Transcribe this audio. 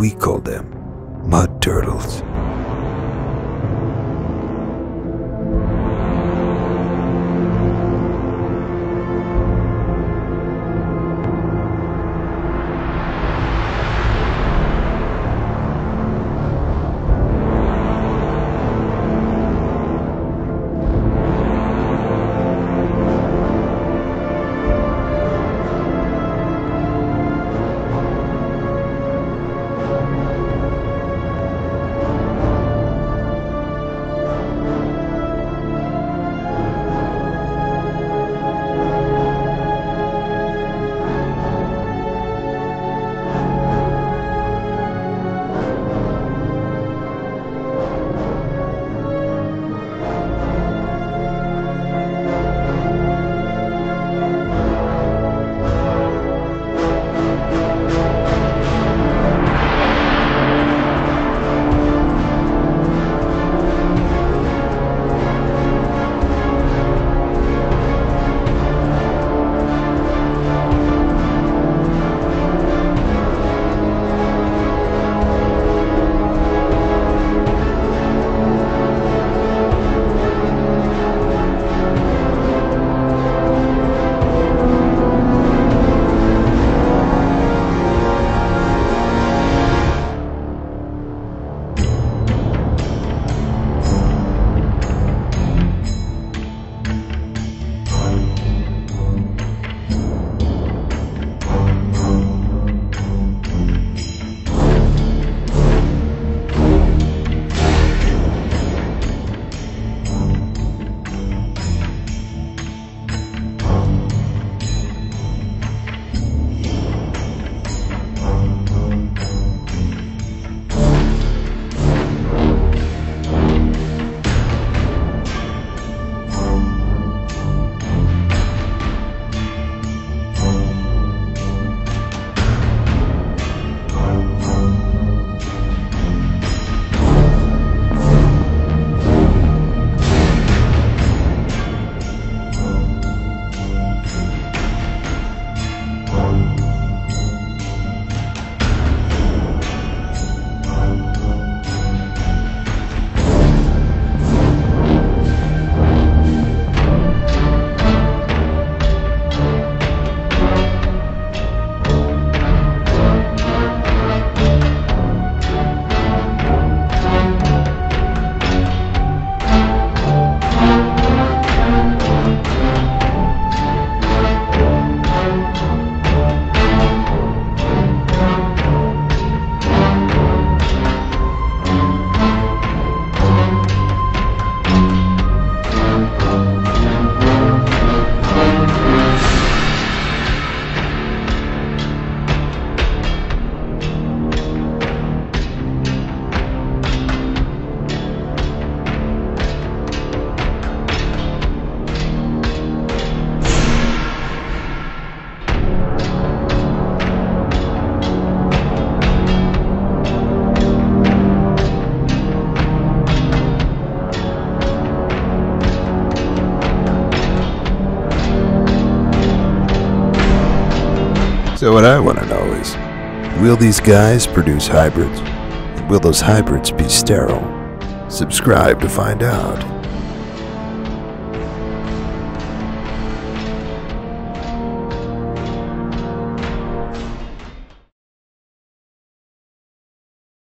We call them mud turtles. So what I want to know is, will these guys produce hybrids? And will those hybrids be sterile? Subscribe to find out.